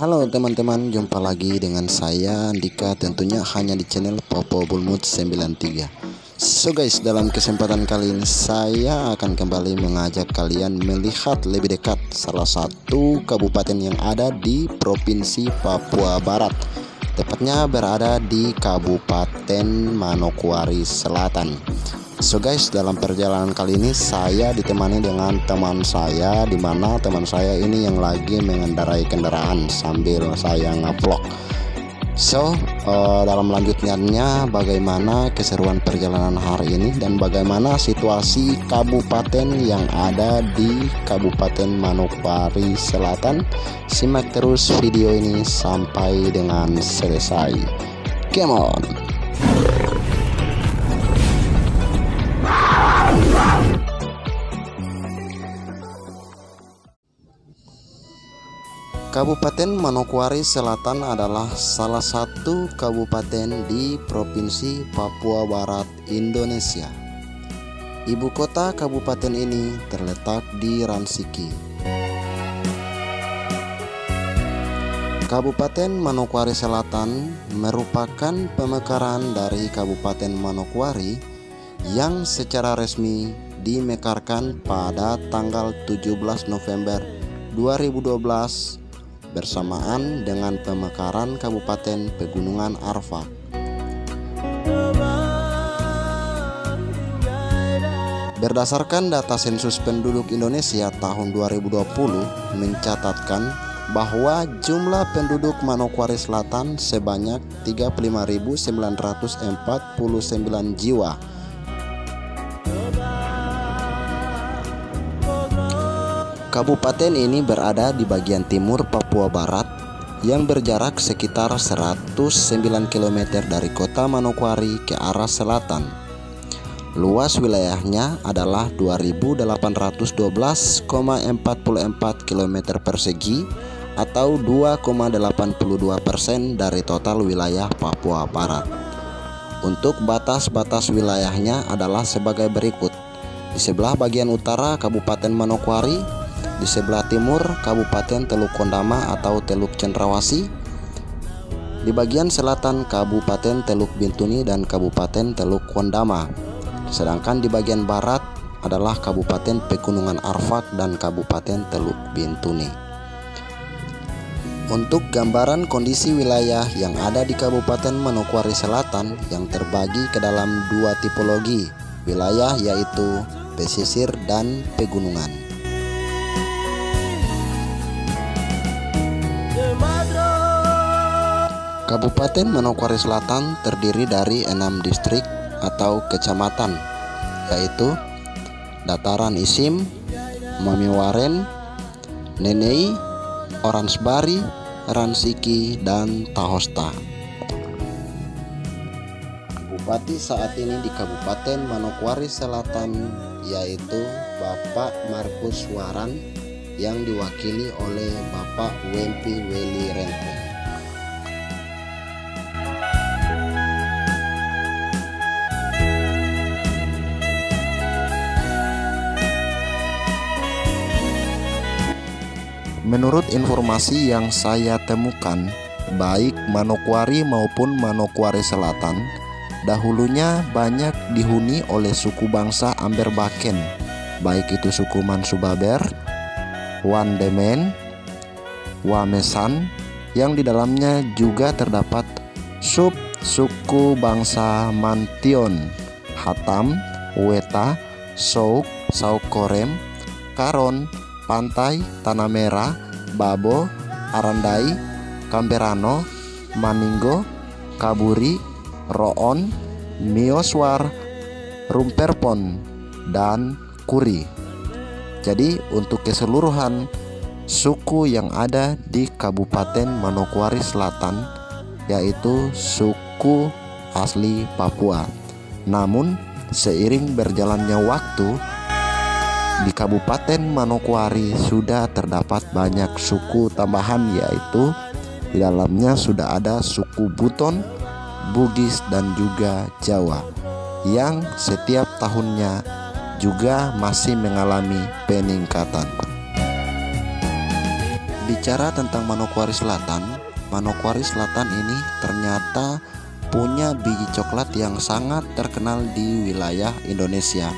Halo teman-teman, jumpa lagi dengan saya Andika tentunya hanya di channel Popo Bulmut 93 So guys, dalam kesempatan kali ini saya akan kembali mengajak kalian melihat lebih dekat salah satu kabupaten yang ada di Provinsi Papua Barat. Tepatnya berada di Kabupaten Manokwari Selatan So guys, dalam perjalanan kali ini saya ditemani dengan teman saya di mana teman saya ini yang lagi mengendarai kendaraan sambil saya ngevlog. So, uh, dalam lanjutnya bagaimana keseruan perjalanan hari ini dan bagaimana situasi kabupaten yang ada di Kabupaten Manokwari Selatan. Simak terus video ini sampai dengan selesai. Come on. Kabupaten Manokwari Selatan adalah salah satu kabupaten di Provinsi Papua Barat, Indonesia. Ibu kota kabupaten ini terletak di Ransiki. Kabupaten Manokwari Selatan merupakan pemekaran dari Kabupaten Manokwari yang secara resmi dimekarkan pada tanggal 17 November 2012 bersamaan dengan pemekaran Kabupaten Pegunungan Arfak. Berdasarkan data sensus penduduk Indonesia tahun 2020 mencatatkan bahwa jumlah penduduk Manokwari Selatan sebanyak 35.949 jiwa Kabupaten ini berada di bagian timur Papua Barat yang berjarak sekitar 109 km dari kota Manokwari ke arah selatan. Luas wilayahnya adalah 2812,44 km persegi atau 2,82 persen dari total wilayah Papua Barat. Untuk batas-batas wilayahnya adalah sebagai berikut. Di sebelah bagian utara Kabupaten Manokwari di sebelah timur Kabupaten Teluk Kondama atau Teluk Cendrawasi, di bagian selatan Kabupaten Teluk Bintuni dan Kabupaten Teluk Kondama. Sedangkan di bagian barat adalah Kabupaten Pegunungan Arfak dan Kabupaten Teluk Bintuni. Untuk gambaran kondisi wilayah yang ada di Kabupaten Manokwari Selatan yang terbagi ke dalam dua tipologi wilayah yaitu pesisir dan pegunungan. Kabupaten Manokwari Selatan terdiri dari enam distrik atau kecamatan, yaitu Dataran Isim, Mamiwaren, Nenei, Oransbari, Ransiki, dan Tahosta. Bupati saat ini di Kabupaten Manokwari Selatan yaitu Bapak Markus Waran yang diwakili oleh Bapak Wempi Weli Renteng. Menurut informasi yang saya temukan, baik Manokwari maupun Manokwari Selatan dahulunya banyak dihuni oleh suku bangsa Amberbaken, baik itu suku Mansubaber, Wandemen, Wamesan, yang di dalamnya juga terdapat sub suku bangsa Mantion, Hatam, Weta, Souk, Saukorem, Karon, Pantai, Tanah Merah, Babo, Arandai, Kamberano, Maninggo, Kaburi, Roon, Mioswar, Rumperpon, dan Kuri. Jadi untuk keseluruhan suku yang ada di Kabupaten Manokwari Selatan yaitu suku asli Papua. Namun seiring berjalannya waktu di Kabupaten Manokwari sudah terdapat banyak suku tambahan yaitu di dalamnya sudah ada suku Buton, Bugis dan juga Jawa yang setiap tahunnya juga masih mengalami peningkatan. Berbicara tentang Manokwari Selatan, Manokwari Selatan ini ternyata punya biji coklat yang sangat terkenal di wilayah Indonesia.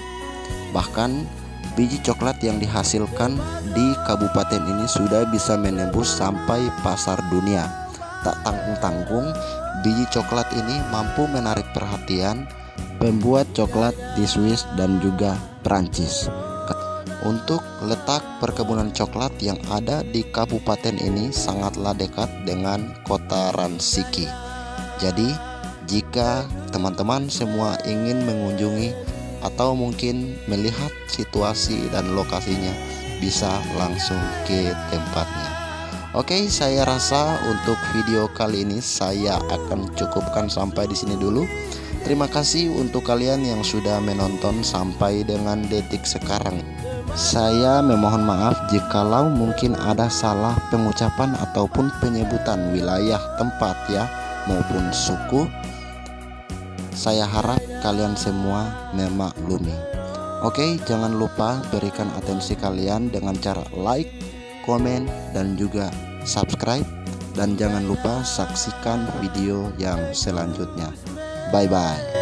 Bahkan biji coklat yang dihasilkan di kabupaten ini sudah bisa menembus sampai pasar dunia. Tak tanggung-tanggung, biji coklat ini mampu menarik perhatian pembuat coklat di Swiss dan juga Prancis. Untuk letak perkebunan coklat yang ada di kabupaten ini sangatlah dekat dengan kota Ransiki. Jadi, jika teman-teman semua ingin mengunjungi atau mungkin melihat situasi dan lokasinya, bisa langsung ke tempatnya. Oke, saya rasa untuk video kali ini saya akan cukupkan sampai di sini dulu. Terima kasih untuk kalian yang sudah menonton sampai dengan detik sekarang. Saya memohon maaf jikalau mungkin ada salah pengucapan ataupun penyebutan wilayah tempat ya maupun suku. Saya harap kalian semua memaklumi. Oke, jangan lupa berikan atensi kalian dengan cara like, komen, dan juga subscribe. Dan jangan lupa saksikan video yang selanjutnya. Bye bye.